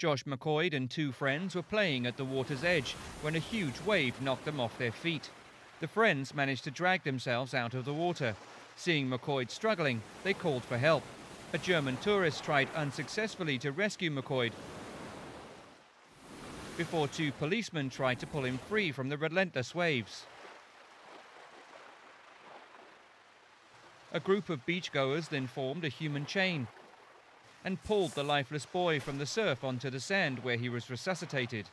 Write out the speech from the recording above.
Josh McQuoid and two friends were playing at the water's edge when a huge wave knocked them off their feet. The friends managed to drag themselves out of the water. Seeing McQuoid struggling, they called for help. A German tourist tried unsuccessfully to rescue McQuoid before two policemen tried to pull him free from the relentless waves. A group of beachgoers then formed a human chain and pulled the lifeless boy from the surf onto the sand where he was resuscitated.